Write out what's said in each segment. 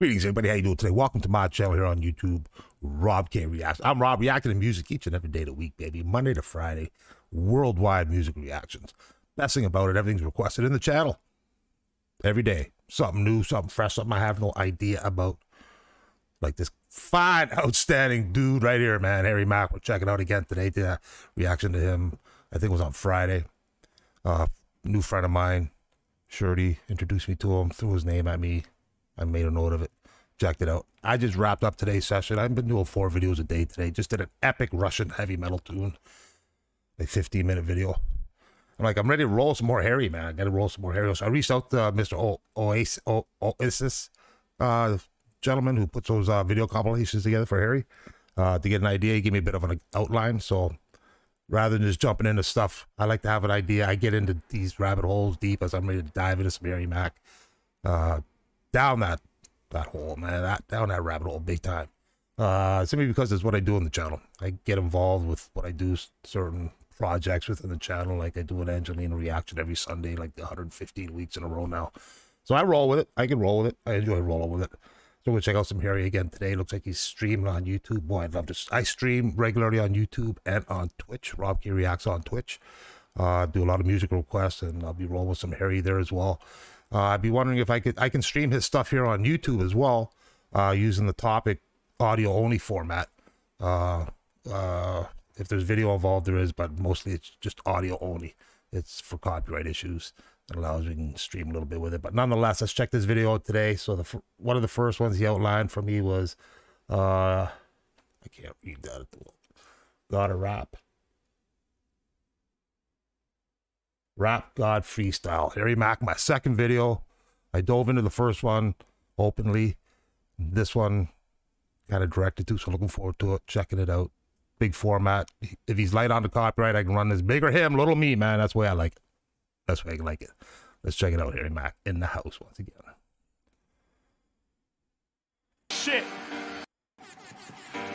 Greetings, everybody. How you doing today? Welcome to my channel here on YouTube, Rob K Reacts. I'm Rob, reacting to music each and every day of the week, baby. Monday to Friday, worldwide music reactions. Best thing about it, everything's requested in the channel. Every day, something new, something fresh, something I have no idea about. Like this fine, outstanding dude right here, man, Harry Mack. We're checking out again today. The reaction to him, I think it was on Friday. Uh, new friend of mine, Shirty, introduced me to him, threw his name at me I made a note of it. Checked it out. I just wrapped up today's session. I've been doing four videos a day today. Just did an epic Russian heavy metal tune. A 15 minute video. I'm like, I'm ready to roll some more Harry, man. I gotta roll some more Harry. So I reached out to uh, Mr. O- Oasis, o- Oasis uh, gentleman who puts those uh, video compilations together for Harry uh, to get an idea. He gave me a bit of an outline. So rather than just jumping into stuff, I like to have an idea. I get into these rabbit holes deep as I'm ready to dive into some Harry Mack. Uh, down that that hole, man. That down that rabbit hole big time. Uh, simply because it's what I do on the channel. I get involved with what I do, certain projects within the channel. Like I do an Angelina reaction every Sunday, like 115 weeks in a row now. So I roll with it. I can roll with it. I enjoy rolling with it. So we'll check out some Harry again today. Looks like he's streaming on YouTube. Boy, I'd love to. I stream regularly on YouTube and on Twitch. Rob K reacts on Twitch. Uh, do a lot of music requests, and I'll be rolling with some Harry there as well. Uh, I'd be wondering if I could I can stream his stuff here on YouTube as well, uh, using the topic audio only format. Uh, uh, if there's video involved, there is, but mostly it's just audio only. It's for copyright issues. It allows me to stream a little bit with it. But nonetheless, let's check this video out today. So the one of the first ones he outlined for me was, uh, I can't read that. Gotta rap. Rap God Freestyle. Harry Mack, my second video. I dove into the first one openly. This one kind of directed to, so looking forward to it, checking it out. Big format. If he's light on the copyright, I can run this. Bigger him, little me, man. That's the way I like it. That's the way I like it. Let's check it out, Harry Mack, in the house once again. Shit.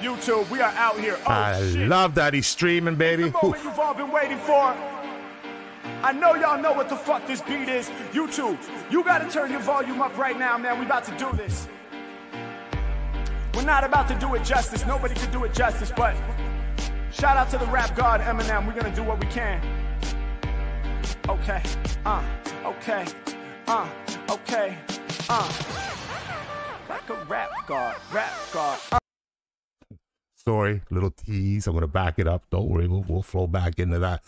YouTube, we are out here. Oh, I shit. love that he's streaming, baby. The moment you've all been waiting for. I know y'all know what the fuck this beat is. YouTube, you gotta turn your volume up right now, man. We about to do this. We're not about to do it justice. Nobody can do it justice, but shout out to the rap god Eminem. We're gonna do what we can. Okay, uh, okay, uh, okay, uh. Like a rap god, rap god. Uh. Sorry, little tease. I'm gonna back it up. Don't worry, we'll, we'll flow back into that.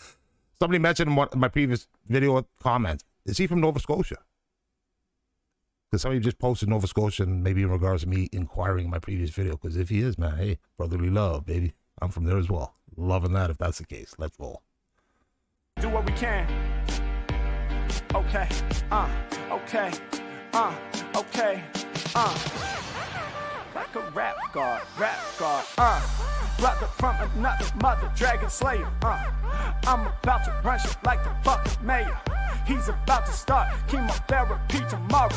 Somebody mentioned in one, my previous video comments. Is he from Nova Scotia? Because somebody just posted Nova Scotia, and maybe in regards to me inquiring in my previous video. Because if he is, man, hey, brotherly love, baby. I'm from there as well. Loving that if that's the case. Let's roll. Do what we can. Okay, uh, okay, uh, okay, uh. Like a rap god, rap god, uh. Brother from another mother, dragon slayer, uh. I'm about to run shit like the fucking mayor. He's about to start chemotherapy tomorrow.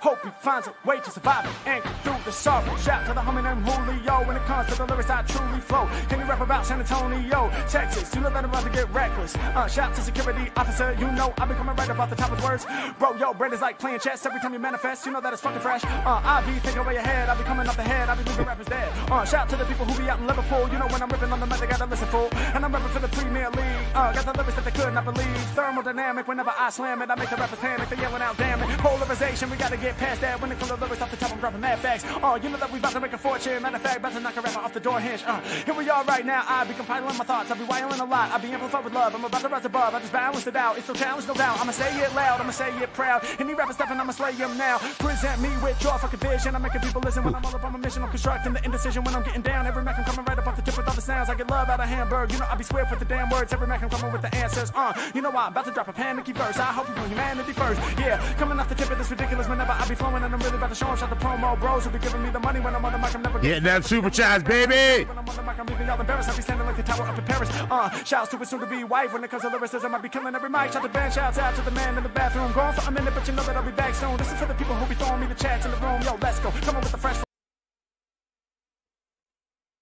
Hope he finds a way to survive and get through the sorrow. Shout to the homie named Julio. Yo. When it comes to the lyrics, I truly flow. Can you rap about San Antonio, Texas? You know that I'm about to get reckless. Uh, shout to security officer. You know I be coming right off the top of words. Bro, yo, Brandon's like playing chess every time you manifest. You know that it's fucking fresh. Uh, I be thinking way ahead. I be coming up the head. I be leaving rappers dead. Uh, shout to the people who be out in Liverpool. You know when I'm ripping on the mic, they gotta listen full. And I'm rapping for the Premier League. Uh, got the lyrics that they could not believe. Thermodynamic. Whenever I slam it, I make the rappers panic. They yelling out, damn it. Polarization. We gotta get past that. When it comes to lyrics off the top, I'm dropping mad facts. Oh, you know that we about to make a fortune. Matter of fact, about to knock a rapper off the door hinge. Uh, here we are right now. I be compiling my thoughts. I be wiling a lot. I be amplified with love. I'm about to rise above. I just balanced it out. It's no challenge, no doubt. I'ma say it loud. I'ma say it proud. Any rapper stepping, I'ma slay him now. Present me with your fucking vision. I'm making people listen when I'm all up on my mission. I'm constructing the indecision when I'm getting down. Harry Mack I'm coming right up off the tip with all the sounds. I get love out of Hamburg. You know I be swift with the damn words. Harry Mack I'm coming with the answers. Uh, you know I'm about to drop a panicky verse. I hope you put humanity first. Yeah, coming off the tip of this ridiculous whenever I be flowing and I'm really about to show them. Shot the promo bros who be giving me the money when I'm on the mic. I'm never Getting them super chats, baby. when I'm on the mic, I'm leaving y'all embarrassed. I be standing like the tower up in Paris. Uh, shouts to a soon to be wife. When it comes to lyricism, I be killing every mic. Shout the band, shouts out to the man in the bathroom. Gone for a minute, but you know that I'll be back soon. This is for the people who be throwing me the chats in the room. Yo, let's go. Come on with the fresh.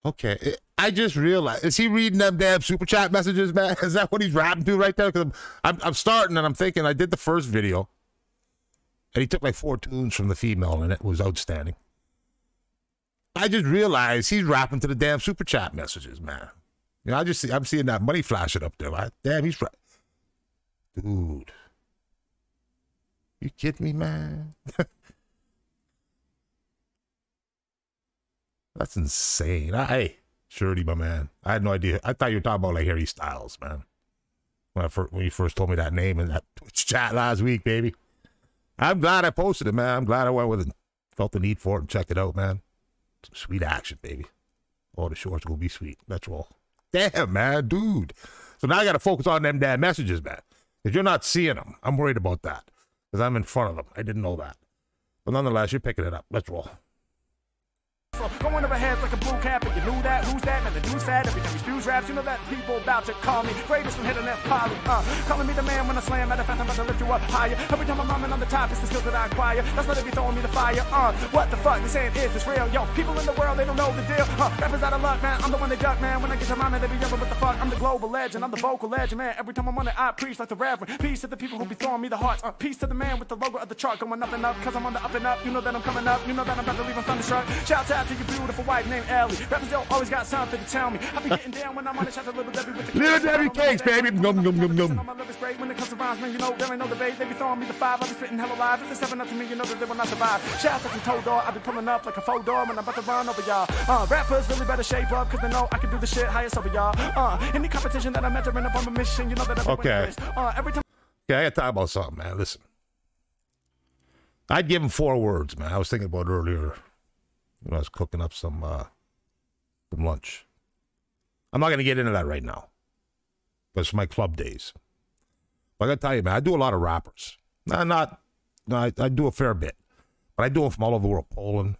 Okay, I just realized is he reading them damn super chat messages, man? Is that what he's rapping to right there? Because I'm, I'm, I'm starting and I'm thinking I did the first video, and he took like four tunes from the female, and it was outstanding. I just realized he's rapping to the damn super chat messages, man. You know, I just see I'm seeing that money flashing up there. I, damn, he's right. Dude. You kidding me, man? That's insane. I, hey, Shirty, my man. I had no idea. I thought you were talking about like Harry Styles, man. When I first, when you first told me that name in that Twitch chat last week, baby. I'm glad I posted it, man. I'm glad I went with it. Felt the need for it and checked it out, man. Some sweet action, baby. All the shorts will be sweet. That's all. Damn, man, dude. So now I got to focus on them damn messages, man. Because you're not seeing them. I'm worried about that. Because I'm in front of them. I didn't know that. But nonetheless, you're picking it up. Let's roll. Going over heads like a blue cap, and you knew that. Who's that? Man, the dude's fat. Every time he spews raps, you know that people about to call me greatest from hitting that poly. Uh, calling me the man when I slam. Matter of fact, I'm about to lift you up higher. Every time I'm rhyming on the top, it's the skills that I acquire. That's why they be throwing me the fire. Uh, what the fuck? They saying is this real? Yo, people in the world, they don't know the deal. Uh, rappers out of luck, man. I'm the one they duck, man. When I get to rhyming, they be yelling, what the fuck? I'm the global legend. I'm the vocal legend, man. Every time I'm on it, I preach like the reverend. Peace to the people who be throwing me the hearts. Uh, peace to the man with the logo of the chart going up and up. Cause I'm on the up and up. You know that I'm coming up. You know that I'm about to leave on thunderstruck. Shout out to your beautiful wife named Ellie. Rappers don't always got something to tell me. I be getting down when I'm on the shot to Little Debbie with the Little Debbie cakes, baby. On my lyrics great when it comes to rhymes, man. You know there ain't no debate. They be throwing me the five. I be spitting hella live. If they're seven up to me, you know that they will not survive. Shout out to Toe Dog. I be pulling up like a faux door when I'm about to run over y'all. Uh, rappers really better shape up because they know I can do the shit highest over y'all. Uh, any competition that I'm entering up on a mission, you know that I'm Okay. Uh, every time. Okay, I got to talk about something, man. Listen. I'd give him four words, man. I was thinking about earlier I was cooking up some uh some lunch. I'm not gonna get into that right now. But it's my club days. But I gotta tell you, man, I do a lot of rappers. Not no, I, I do a fair bit. But I do them from all over the world. Poland,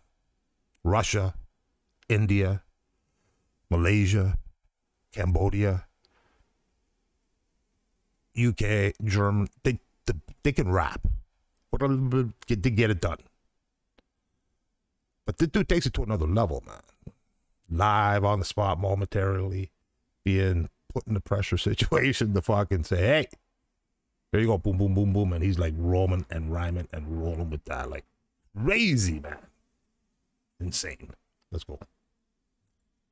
Russia, India, Malaysia, Cambodia, UK, German. They they, they can rap. But bit to get it done. But this dude takes it to another level, man. Live on the spot momentarily, being put in the pressure situation to fucking say, hey, there you go, boom, boom, boom, boom. And he's like roaming and rhyming and rolling with that. Like crazy, man. Insane. Let's go.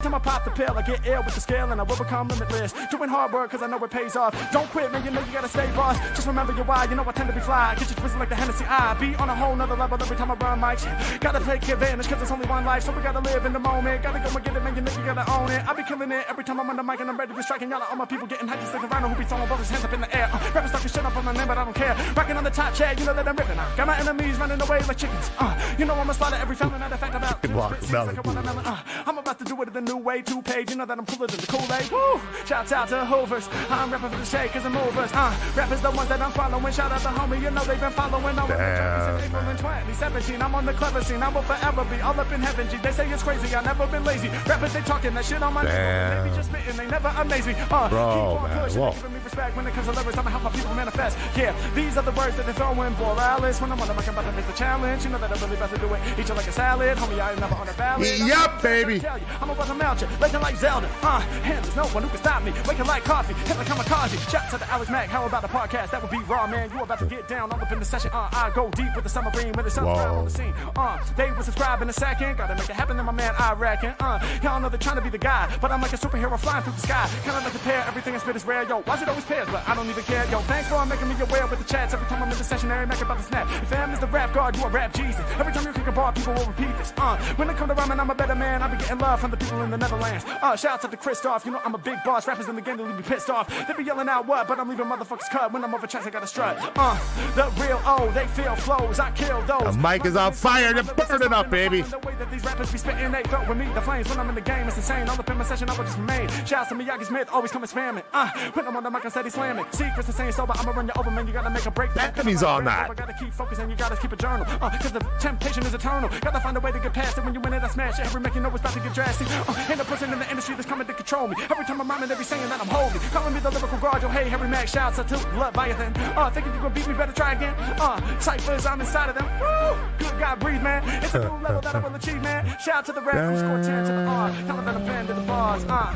Time I pop the pill, I get ill with the scale and I will become limitless. Doing hard work cause I know it pays off. Don't quit, man, you know you gotta stay boss. Just remember your why, you know I tend to be fly. Get you twisted like the Hennessy I be on a whole nother level every time I run mics. Gotta take advantage cause it's only one life, so we gotta live in the moment. Gotta go and get it, man, you know you gotta own it. I be killing it every time I'm on the mic and I'm ready to strike. And y'all are all my people getting hyped, sticking around who be throwing both his hands up in the air. Uh, rappers talking shit up on my name, but I don't care. Rocking on the top chair, you know that I'm ripping. Uh, got my enemies running away like chickens. Uh, you know I'ma slaughter every felon. Matter of fact, about Chicken to walk, spit seeds like a watermelon. Uh, I'm about to do it in the new way, two page. You know that I'm cooler than the Kool-Aid. Woo! Shouts out to Hoovers. I'm rapping for the shakers and movers. Uh, rappers the ones that I'm following. Shout out to homie, you know they've been following. I'm on the Damn, track in 2017. I'm on the clever scene. I will forever be all up in heaven. G. They say it's crazy. I've never been lazy. Rappers they talking that shit on my Damn. They just spitting. They never amaze me. Uh, Bro, keep on man, pushing. whoa. They giving me respect when it comes to lyrics. I'ma help my people manifest. Yeah, these are the words that they're throwing. Borealis. When I'm on the mic, I'm about to face the challenge. You know that I'm really about to do it. Eat you like a salad. Homie, I ain't never on a ballad. Yup, baby. I'm about to melt you, like like Zelda. Uh, and there's no one who can stop me. Waking like coffee, hit like kamikaze. Shout out to the Alex Mack. How about a podcast? That would be raw, man. You about to get down all up in the session. Uh, I go deep with the submarine when the sun's down on the scene. Uh, they will subscribe in a second. Gotta make it happen, then my man, I reckon. Uh, y'all know they're trying to be the guy, but I'm like a superhero flying through the sky. Kinda like a pair, everything I spit is rare. Yo, why's it always pairs? But I don't even care. Yo, thanks for making me aware with the chats. Every time I'm in the session, every Mac about to snap. If fam is the rap god, you a rap Jesus. Every time you kick a bar, people will repeat this. Uh, when it come to rhyming, I'm a better man. I be getting love from the people in the Netherlands. Uh, shouts out to Christoph. You know I'm a big boss. Rappers in the game, they leave me pissed off. They be yelling out what, but I'm leaving motherfuckers cut. When I'm over tracks, I gotta strut. Uh, the real O, they feel flows. I kill those. The mic is on fire. They're burning up, baby. The way that these rappers be spitting, they throw with me. The flames when I'm in the game, it's insane. All up in my session, I will just remain. Shouts to Miyagi Smith, always coming spamming. Uh, when I'm on the mic, I steady slamming. Secrets the same sober, I'ma run you over, man. You gotta make a break. That means on that. I gotta keep focusing, you gotta keep a journal. Uh, cause the temptation is eternal. Gotta find a way to get past it. When you win it, I smash it. Every make you know it's about to get drastic. Uh, ain't a person in the industry that's coming to control me. Every time I'm rhyming, they be saying that I'm holy. Calling me the lyrical guard, yo, hey, Harry Mack, shouts out to Leviathan. Uh, thinking you gonna beat me, better try again. Uh, ciphers, I'm inside of them. Woo! Good God, breathe, man. It's a new level that I will achieve, man. Shout out to the rap who scored 10 to the R. Tell them that I'm banned to the bars. Uh,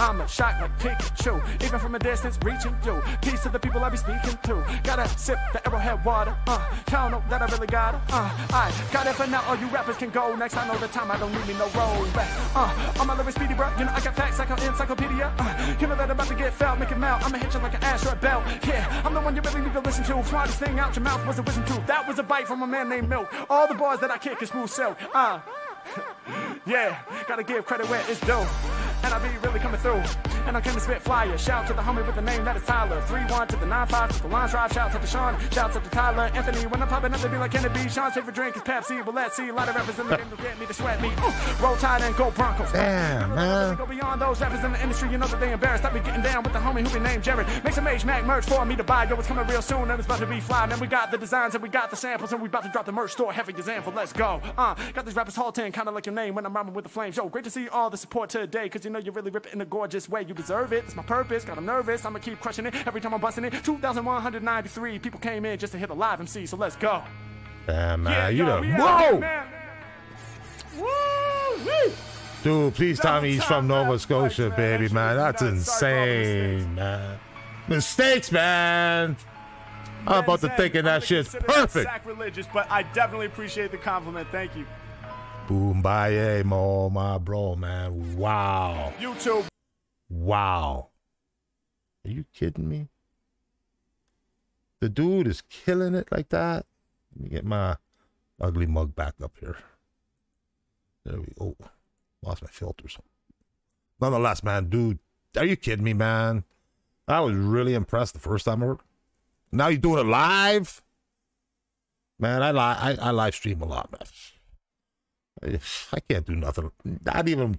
I'm a shot like Pikachu. Even from a distance, reaching you. Peace to the people I be speaking to. Gotta sip the arrowhead water. Uh, count up that I really got it. Uh, I got it for now. All you rappers can go. Next I know the time. I don't need me no road back. Uh, I'm a little speedy, bro. You know I got facts like an encyclopedia. Uh, you know that I'm about to get felt, make it melt. I'ma hit you like an asteroid belt. Yeah, I'm the one you really need to listen to. Smartest thing out your mouth was a wisdom tooth. That was a bite from a man named Milk. All the bars that I kick is smooth silk. Uh. yeah, gotta give credit where it's due. And I be really coming through. And I came to spit flyer. Shout to the homie with the name that is Tyler. 3-1 to the 9-5 to the line drive. Shout out to the Sean. Shout out to Tyler. Anthony. When I'm popping up, they be like, can it be? Sean's favorite drink is Pepsi. but let's see. A lot of rappers in the game to get me to sweat me. Ooh, roll tide and go Broncos. Damn, man. Go beyond those rappers in the industry. You know that they embarrassed. I be getting down with the homie who be named Jared. Make some H Mac merch for me to buy. Yo, it's coming real soon and it's about to be fly. Man, we got the designs and we got the samples and we about to drop the merch store. Heavy example. Let's go. Uh, got these rappers halting, kind of like your name when I'm rhyming with the flames. Yo, great to see all the support today, cause you know you really rip it in a gorgeous way. You deserve it. It's my purpose. Got them nervous. I'ma keep crushing it every time I'm busting it. 2,193 people came in just to hit the live MC, so let's go. Damn, man. Yeah, you yo, done. we out here, Whoa! man. Woo! Dude, please tell me he's from Nova Scotia, man. baby, man. That's nuts. Sorry for all the insane, man. Mistakes, man. I'm about to thinking that shit's perfect. Sacrilegious, but I definitely appreciate the compliment. Thank you. Boom, bye, eh, mo, my bro, man. Wow. YouTube. Wow. Are you kidding me? The dude is killing it like that. Let me get my ugly mug back up here. There we go. Lost my filters. Nonetheless, man, dude, are you kidding me, man? I was really impressed the first time I heard. Now you're doing it live? Man, I, li- I, I live stream a lot, man. I, I can't do nothing. Not even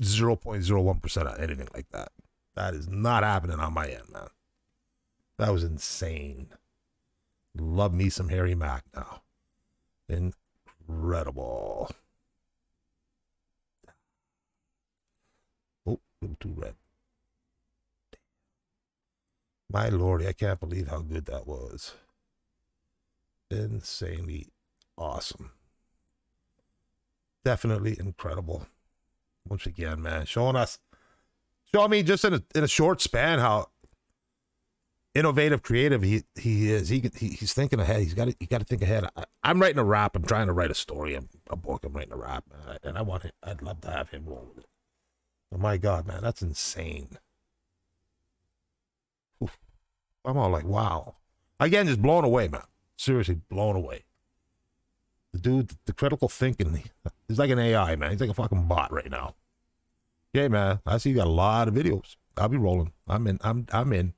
0.01% on anything like that. That is not happening on my end, man. That was insane. Love me some Harry Mack now. Incredible. Oh, too red. My lordy, I can't believe how good that was. Insanely awesome. Definitely incredible. Once again, man, showing us, showing me just in a in a short span how innovative, creative he he is. He, he he's thinking ahead. He's got to he got to think ahead. I, I'm writing a rap. I'm trying to write a story. I'm, a book. I'm writing a rap, man. and I want it. I'd love to have him roll with it. Oh my god, man, that's insane. Oof. I'm all like, wow. Again, just blown away, man. Seriously, blown away. The dude, the critical thinking, he's like an AI, man. He's like a fucking bot right now. Yeah, man. I see you got a lot of videos. I'll be rolling. I'm in. I'm I'm in.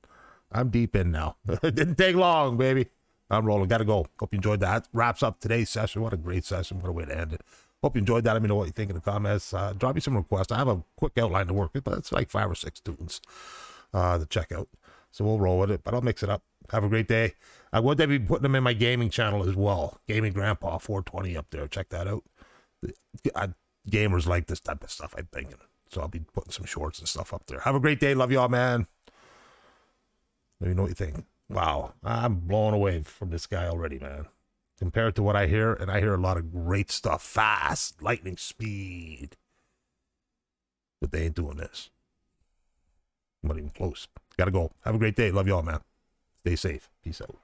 I'm deep in now. it didn't take long, baby. I'm rolling. Gotta go. Hope you enjoyed that. Wraps up today's session. What a great session. What a way to end it. Hope you enjoyed that. Let me know what you think in the comments. Uh, drop me some requests. I have a quick outline to work with, but it's like five or six students uh, to check out. So we'll roll with it, but I'll mix it up. Have a great day. I would be putting them in my gaming channel as well. Gaming Grandpa 420 up there. Check that out. I, gamers like this type of stuff, I'm thinking. So I'll be putting some shorts and stuff up there. Have a great day. Love y'all, man. Let me know what you think. Wow. I'm blown away from this guy already, man. Compared to what I hear, and I hear a lot of great stuff. Fast, lightning speed. But they ain't doing this. Not even close. Gotta go. Have a great day. Love y'all, man. Stay safe. Peace out.